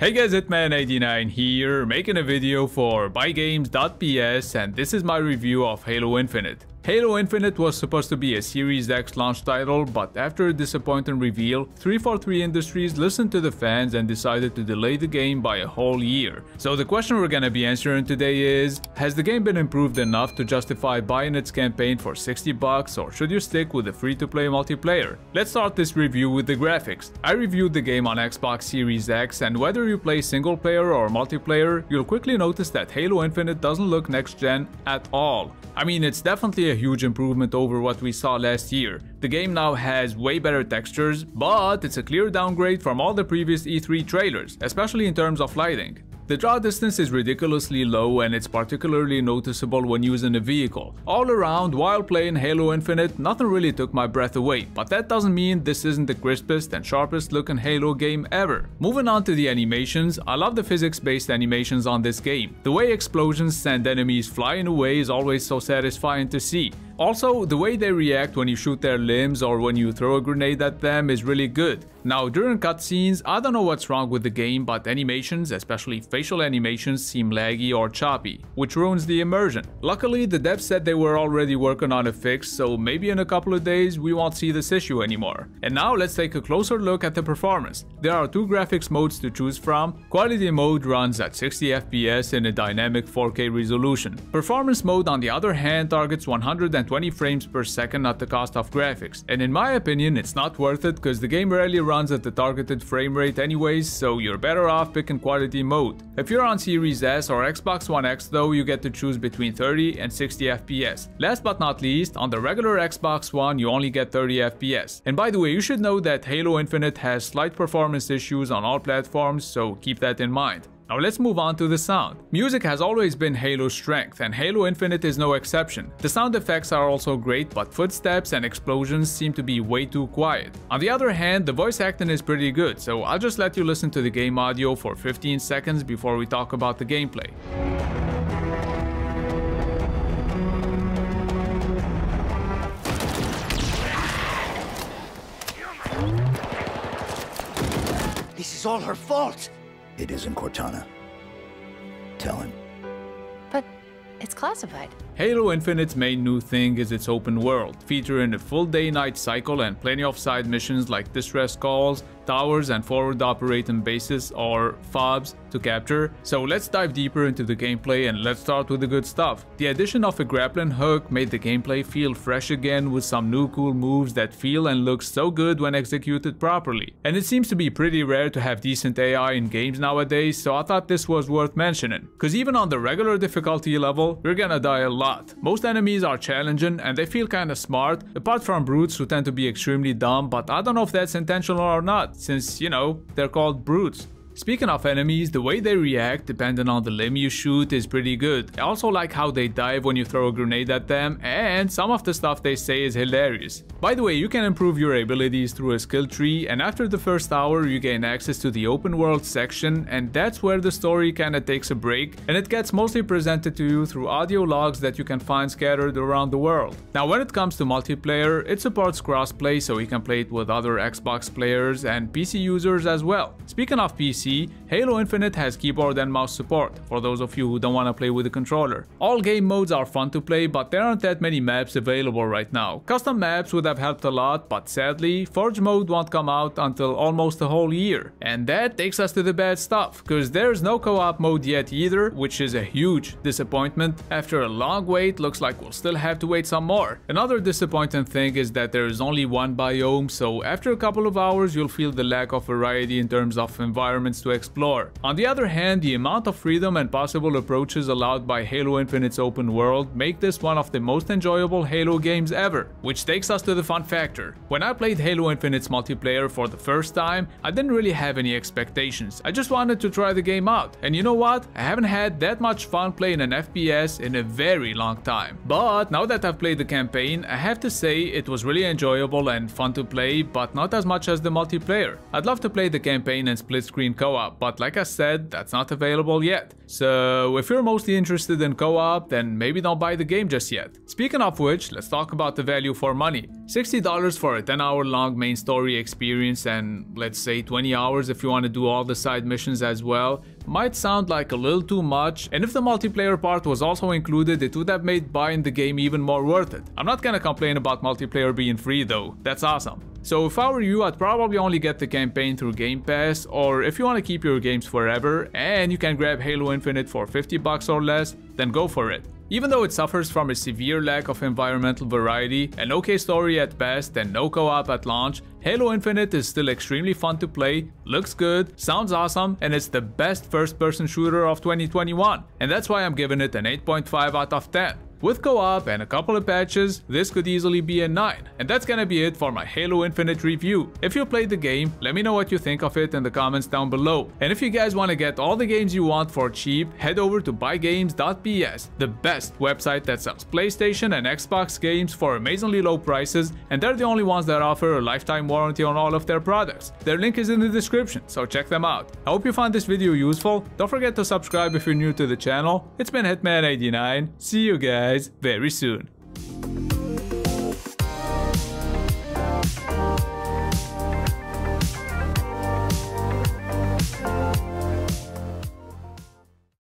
Hey guys, Hitman89 here, making a video for buygames.ps and this is my review of Halo Infinite. Halo Infinite was supposed to be a Series X launch title, but after a disappointing reveal, 343 Industries listened to the fans and decided to delay the game by a whole year. So the question we're gonna be answering today is, has the game been improved enough to justify buying its campaign for 60 bucks or should you stick with the free-to-play multiplayer? Let's start this review with the graphics. I reviewed the game on Xbox Series X and whether you play single player or multiplayer, you'll quickly notice that Halo Infinite doesn't look next gen at all. I mean, it's definitely a huge improvement over what we saw last year. The game now has way better textures, but it's a clear downgrade from all the previous E3 trailers, especially in terms of lighting. The draw distance is ridiculously low and it's particularly noticeable when using a vehicle. All around, while playing Halo Infinite, nothing really took my breath away, but that doesn't mean this isn't the crispest and sharpest looking Halo game ever. Moving on to the animations, I love the physics-based animations on this game. The way explosions send enemies flying away is always so satisfying to see. Also, the way they react when you shoot their limbs or when you throw a grenade at them is really good. Now, during cutscenes, I don't know what's wrong with the game, but animations, especially facial animations, seem laggy or choppy, which ruins the immersion. Luckily, the devs said they were already working on a fix, so maybe in a couple of days we won't see this issue anymore. And now let's take a closer look at the performance. There are two graphics modes to choose from. Quality mode runs at 60 FPS in a dynamic 4K resolution. Performance mode on the other hand targets 120 20 frames per second at the cost of graphics. And in my opinion, it's not worth it because the game rarely runs at the targeted frame rate anyways, so you're better off picking quality mode. If you're on Series S or Xbox One X though, you get to choose between 30 and 60 FPS. Last but not least, on the regular Xbox One, you only get 30 FPS. And by the way, you should know that Halo Infinite has slight performance issues on all platforms, so keep that in mind. Now let's move on to the sound. Music has always been Halo's strength and Halo Infinite is no exception. The sound effects are also great but footsteps and explosions seem to be way too quiet. On the other hand, the voice acting is pretty good so I'll just let you listen to the game audio for 15 seconds before we talk about the gameplay. This is all her fault! It isn't Cortana. Tell him. But it's classified. Halo Infinite's main new thing is its open world, featuring a full day-night cycle and plenty of side missions like distress calls, towers and forward operating bases or FOBs to capture. So let's dive deeper into the gameplay and let's start with the good stuff. The addition of a grappling hook made the gameplay feel fresh again with some new cool moves that feel and look so good when executed properly. And it seems to be pretty rare to have decent AI in games nowadays, so I thought this was worth mentioning. Cause even on the regular difficulty level, you're gonna die a lot. Most enemies are challenging and they feel kinda smart, apart from brutes who tend to be extremely dumb, but I don't know if that's intentional or not since, you know, they're called brutes. Speaking of enemies, the way they react depending on the limb you shoot is pretty good. I also like how they dive when you throw a grenade at them and some of the stuff they say is hilarious. By the way, you can improve your abilities through a skill tree and after the first hour you gain access to the open world section and that's where the story kinda takes a break and it gets mostly presented to you through audio logs that you can find scattered around the world. Now when it comes to multiplayer, it supports crossplay so you can play it with other Xbox players and PC users as well. Speaking of PC, Halo Infinite has keyboard and mouse support, for those of you who don't want to play with a controller. All game modes are fun to play, but there aren't that many maps available right now. Custom maps would have helped a lot, but sadly, Forge mode won't come out until almost a whole year. And that takes us to the bad stuff, cause there's no co-op mode yet either, which is a huge disappointment. After a long wait, looks like we'll still have to wait some more. Another disappointing thing is that there is only one biome, so after a couple of hours you'll feel the lack of variety in terms of environments to explore. On the other hand, the amount of freedom and possible approaches allowed by Halo Infinite's open world make this one of the most enjoyable Halo games ever. Which takes us to the fun factor. When I played Halo Infinite's multiplayer for the first time, I didn't really have any expectations. I just wanted to try the game out. And you know what? I haven't had that much fun playing an FPS in a very long time. But now that I've played the campaign, I have to say it was really enjoyable and fun to play, but not as much as the multiplayer. I'd love to play the campaign and split screen co-op, but like I said, that's not available yet. So if you're mostly interested in co-op, then maybe don't buy the game just yet. Speaking of which, let's talk about the value for money. $60 for a 10 hour long main story experience and let's say 20 hours if you want to do all the side missions as well might sound like a little too much and if the multiplayer part was also included it would have made buying the game even more worth it. I'm not gonna complain about multiplayer being free though, that's awesome. So if I were you, I'd probably only get the campaign through Game Pass, or if you want to keep your games forever and you can grab Halo Infinite for 50 bucks or less, then go for it. Even though it suffers from a severe lack of environmental variety, an okay story at best and no co-op at launch, Halo Infinite is still extremely fun to play, looks good, sounds awesome, and it's the best first-person shooter of 2021. And that's why I'm giving it an 8.5 out of 10. With co-op and a couple of patches, this could easily be a 9. And that's gonna be it for my Halo Infinite review. If you played the game, let me know what you think of it in the comments down below. And if you guys wanna get all the games you want for cheap, head over to buygames.ps, the best website that sells PlayStation and Xbox games for amazingly low prices, and they're the only ones that offer a lifetime warranty on all of their products. Their link is in the description, so check them out. I hope you found this video useful. Don't forget to subscribe if you're new to the channel. It's been Hitman89. See you guys guys very soon.